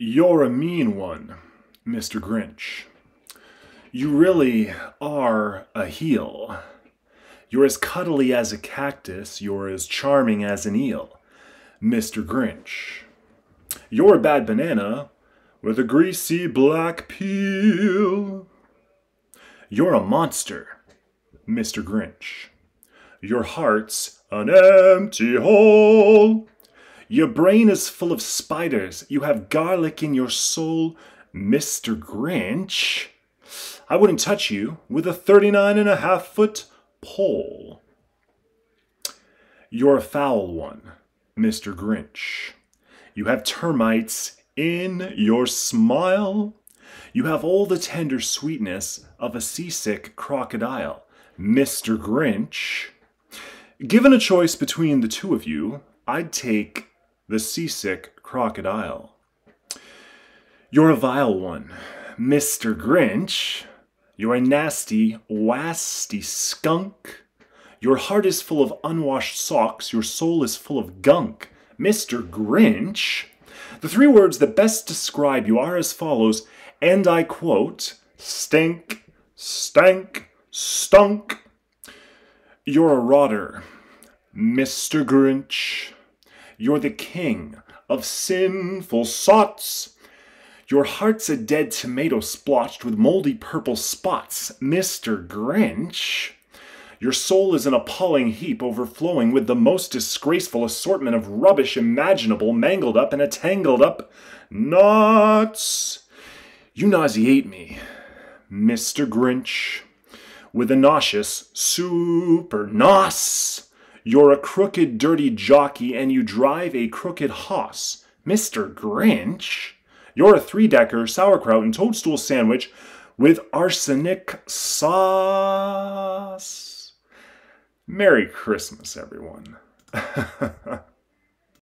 You're a mean one, Mr. Grinch. You really are a heel. You're as cuddly as a cactus, you're as charming as an eel, Mr. Grinch. You're a bad banana with a greasy black peel. You're a monster, Mr. Grinch. Your heart's an empty hole. Your brain is full of spiders. You have garlic in your soul, Mr. Grinch. I wouldn't touch you with a 39 and a half foot pole. You're a foul one, Mr. Grinch. You have termites in your smile. You have all the tender sweetness of a seasick crocodile, Mr. Grinch. Given a choice between the two of you, I'd take the seasick crocodile. You're a vile one, Mr. Grinch. You're a nasty, wasty skunk. Your heart is full of unwashed socks, your soul is full of gunk, Mr. Grinch. The three words that best describe you are as follows, and I quote stink, stank, stunk. You're a rotter, Mr. Grinch. You're the king of sinful sots. Your heart's a dead tomato splotched with moldy purple spots, Mr. Grinch. Your soul is an appalling heap overflowing with the most disgraceful assortment of rubbish imaginable, mangled up in a tangled up knots. You nauseate me, Mr. Grinch, with a nauseous super nos. You're a crooked, dirty jockey, and you drive a crooked hoss. Mr. Grinch? You're a three decker sauerkraut and toadstool sandwich with arsenic sauce. Merry Christmas, everyone.